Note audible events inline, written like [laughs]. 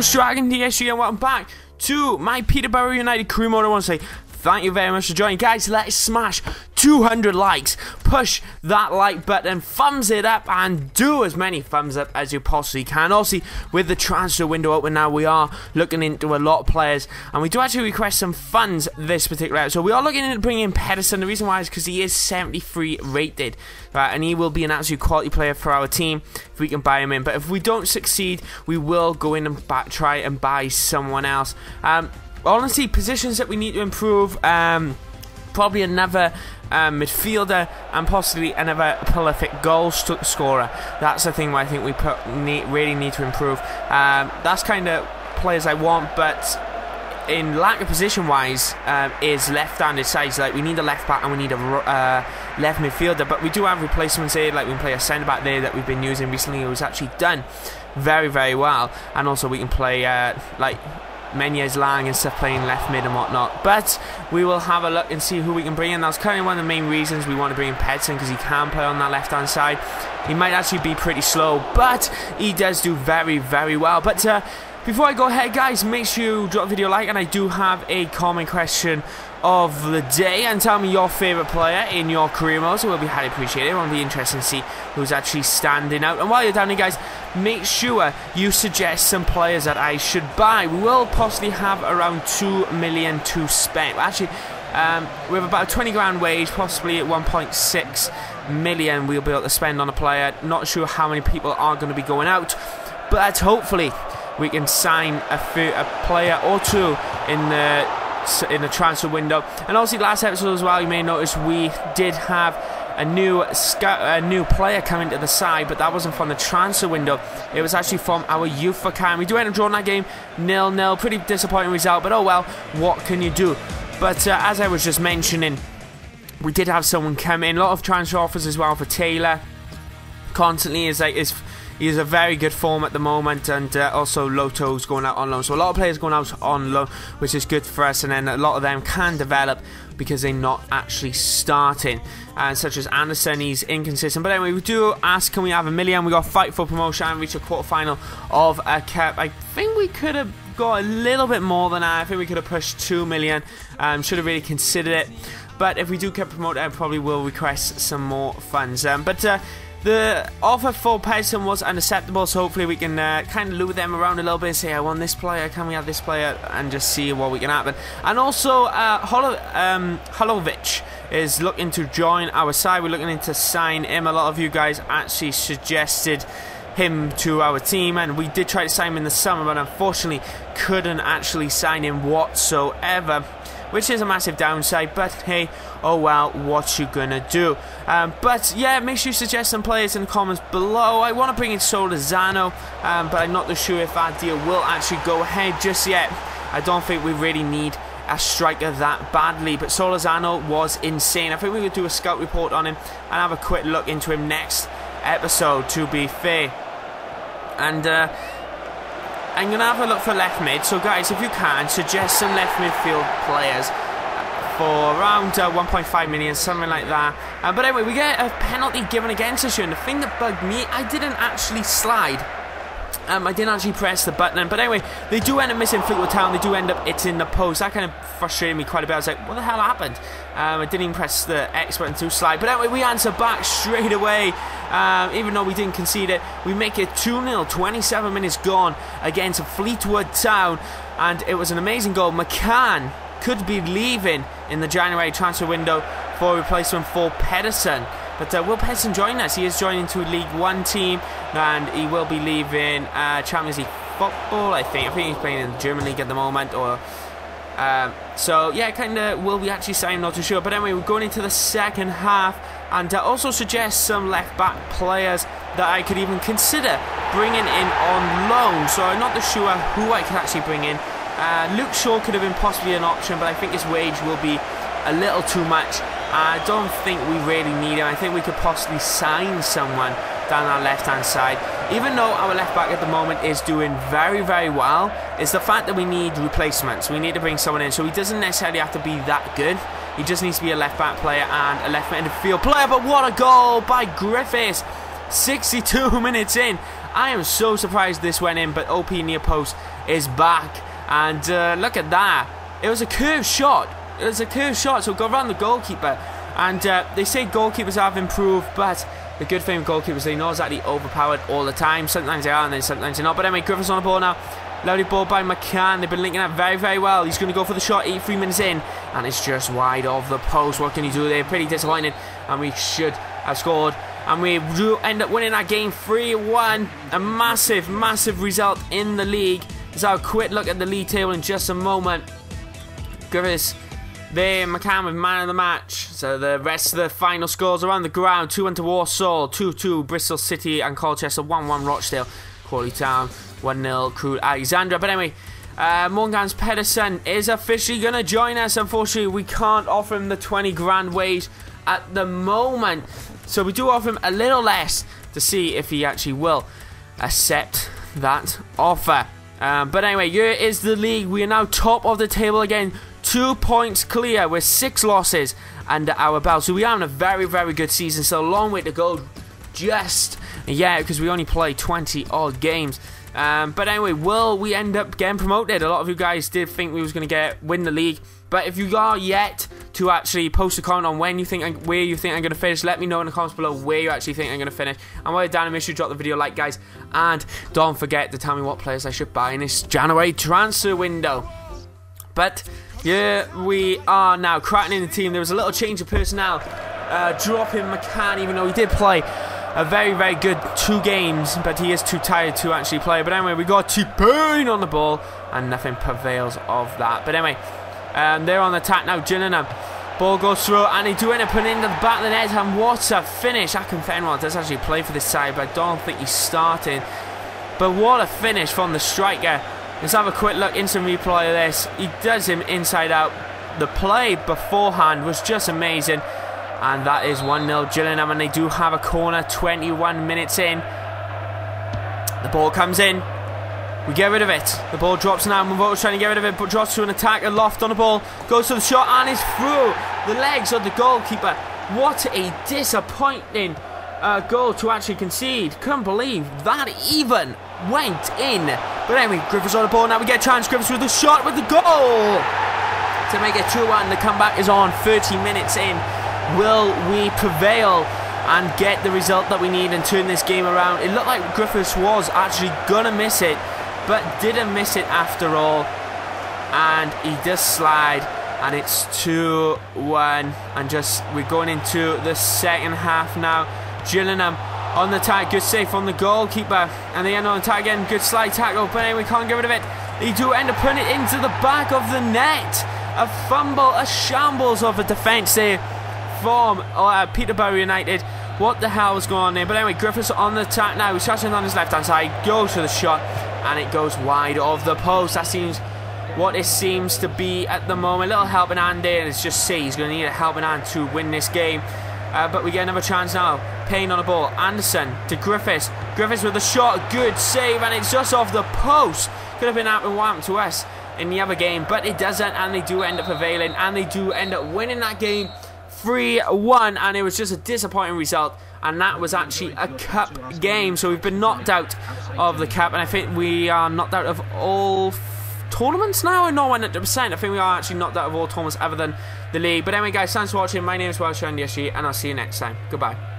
it's Dragon DSG and welcome back to my Peterborough United crew mode. I want to say thank you very much for joining. Guys, let's smash 200 likes. Push that like button, thumbs it up, and do as many thumbs up as you possibly can. Also, with the transfer window open now, we are looking into a lot of players, and we do actually request some funds this particular episode. So we are looking into bringing in Pedersen. The reason why is because he is 73 rated, right, and he will be an absolute quality player for our team if we can buy him in. But if we don't succeed, we will go in and try and buy someone else. Um, honestly, positions that we need to improve. Um, probably another um, midfielder and possibly another prolific goal scorer. That's the thing where I think we need, really need to improve. Um, that's kind of players I want, but in lack of position wise um, is left-handed sides. Like we need a left back and we need a uh, left midfielder, but we do have replacements here. Like we play a centre back there that we've been using recently. It was actually done very very well, and also we can play uh, like Mendez-Laing and stuff playing left mid and whatnot. But we will have a look and see who we can bring in. That's kind of one of the main reasons we want to bring in Pedersen because he can play on that left hand side. He might actually be pretty slow, but he does do very, very well. But uh, before I go ahead, guys, make sure you drop a video like, and I do have a comment question of the day and tell me your favourite player in your career mode. So it will be highly appreciated. It will be interesting to see who's actually standing out. And while you're down here, guys, make sure you suggest some players that I should buy. We will possibly have around 2 million to spend. Actually, um, we have about a 20 grand wage, possibly at 1.6 million we'll be able to spend on a player. Not sure how many people are going to be going out, but that's hopefully we can sign a, few, a player or two in the in the transfer window. And obviously, last episode as well, you may notice we did have a new a new player coming to the side, but that wasn't from the transfer window. It was actually from our youth account. We do end up drawing that game nil nil. Pretty disappointing result, but oh well. What can you do? But uh, as I was just mentioning, we did have someone come in. A lot of transfer offers as well for Taylor. Constantly is like is He's a very good form at the moment, and uh, also Loto's going out on loan. So a lot of players going out on loan, which is good for us. And then a lot of them can develop because they're not actually starting. Uh, such as Anderson, he's inconsistent. But anyway, we do ask, can we have a million? We got fight for promotion and reach a quarterfinal of a cup. I think we could have got a little bit more than that. I think we could have pushed two million. Um, should have really considered it. But if we do get promoted, I probably will request some more funds. Um, but uh, the offer for Pedersen was unacceptable, so hopefully we can uh, kind of lure them around a little bit and say, I want this player, can we have this player, and just see what we can happen. And also, uh, um, is looking to join our side. We're looking into sign him. A lot of you guys actually suggested him to our team, and we did try to sign him in the summer, but unfortunately couldn't actually sign him whatsoever which is a massive downside. But hey, oh well, what you gonna do? Um, but yeah, make sure you suggest some players in the comments below. I want to bring in Solazano, um, but I'm not too sure if that deal will actually go ahead just yet. I don't think we really need a striker that badly, but Solazano was insane. I think we could do a scout report on him and have a quick look into him next episode, to be fair. And uh, I'm going to have a look for left mid. So, guys, if you can, suggest some left midfield players for around uh, 1.5 million, something like that. Uh, but anyway, we get a penalty given against us here. And the thing that bugged me, I didn't actually slide. Um, I didn't actually press the button, but anyway, they do end up missing Fleetwood Town. They do end up it's in the post. That kind of frustrated me quite a bit. I was like, what the hell happened? Um, I didn't even press the X button to slide. But anyway, we answer back [laughs] straight away. Um, even though we didn't concede it, we make it 2 0, 27 minutes gone against Fleetwood Town. And it was an amazing goal. McCann could be leaving in the January transfer window for replacement for Pedersen. But uh, will Pedersen join us? He is joining to a League One team, and he will be leaving uh, Champions League football. I think. I think he's playing in the German league at the moment, or. Um, so yeah, kind of will we actually sign? Not too sure. But anyway, we're going into the second half, and uh, also suggest some left back players that I could even consider bringing in on loan. So I'm not sure who I could actually bring in. Uh, Luke Shaw could have been possibly an option, but I think his wage will be a little too much I don't think we really need him. I think we could possibly sign someone down our left hand side. Even though our left back at the moment is doing very, very well, it's the fact that we need replacements. We need to bring someone in. So he doesn't necessarily have to be that good. He just needs to be a left back player and a left midfield player. But what a goal by Griffiths! 62 [laughs] minutes in. I am so surprised this went in, but OP near post is back. And uh, look at that. It was a curved shot. It was a curved shot, so go around the goalkeeper. And uh, they say goalkeepers have improved, but the good thing with goalkeepers, they know exactly overpowered all the time. Sometimes they are, and then sometimes they're not. But anyway, Griffiths on the ball now. Lovely ball by McCann. They've been linking up very, very well. He's going to go for the shot. 83 minutes in. And it's just wide of the post. What can he do there? Pretty disappointing. And we should have scored. And we do end up winning that game 3-1. A massive, massive result in the league. So I'll quick look at the league table in just a moment. Griffiths there, McCann with man of the match. So the rest of the final scores around the ground. 2-1 to Walsall, 2-2 Bristol City and Colchester, 1-1 Rochdale, Crawley Town, 1-0 Crewe Alexandra. But anyway, uh, Morgans Pedersen is officially going to join us. Unfortunately, we can't offer him the 20 grand wage at the moment. So we do offer him a little less to see if he actually will accept that offer. Um, but anyway, here is the league. We are now top of the table again. Two points clear with six losses under our belt. So we are in a very, very good season. So a long way to go. Just, yeah, because we only play 20 odd games. Um, but anyway, will we end up getting promoted? A lot of you guys did think we was going to get win the league. But if you are yet to actually post a comment on when you think, where you think I'm going to finish, let me know in the comments below where you actually think I'm going to finish. And while you're down, make sure you drop the video like, guys. And don't forget to tell me what players I should buy in this January transfer window. But yeah, we are now cracking in the team. There was a little change of personnel, uh, dropping McCann, even though he did play a very, very good two games, but he is too tired to actually play. But anyway, we got T-Pain on the ball, and nothing prevails of that. But anyway, um, they're on the attack now, Gillingham. Ball goes through, and he do end up putting into the back of the net, and what a finish. Akinfenwa does actually play for this side, but I don't think he's starting. But what a finish from the striker. Let's have a quick look, instant replay of this. He does him inside out. The play beforehand was just amazing. And that is 1-0 Gillingham, and they do have a corner 21 minutes in. The ball comes in. We get rid of it. The ball drops now. Mavoto's trying to get rid of it, but drops to an attack. A loft on the ball. Goes to the shot and is through the legs of the goalkeeper. What a disappointing uh, goal to actually concede. Couldn't believe that even went in. But anyway, Griffiths on the ball. Now we get a chance. Griffiths with the shot with the goal. To make it 2-1. The comeback is on 30 minutes in. Will we prevail and get the result that we need and turn this game around? It looked like Griffiths was actually going to miss it, but didn't miss it after all. And he does slide, and it's 2-1. And just, we're going into the second half now. Gillingham on the attack, good save from the goalkeeper. And they end on attack again, good slide tackle, but anyway, we can't get rid of it. They do end up putting it into the back of the net. A fumble, a shambles of a defence there from uh, Peterborough United. What the hell was going on there? But anyway, Griffiths on the attack now. He's touching on his left hand side. Goes for the shot. And it goes wide of the post. That seems what it seems to be at the moment. A little helping hand there. It's just see he's going to need a helping hand to win this game. Uh, but we get another chance now. Payne on the ball. Anderson to Griffiths. Griffiths with the shot. Good save. And it's just off the post. Could have been out and wham to us in the other game. But it doesn't. And they do end up prevailing. And they do end up winning that game. 3-1 and it was just a disappointing result and that was actually a cup game so we've been knocked out of the cup and I think we are knocked out of all tournaments now? Or not 100% I think we are actually knocked out of all tournaments other than the league. But anyway guys thanks for watching. My name is Welsh and Yeshi, and I'll see you next time. Goodbye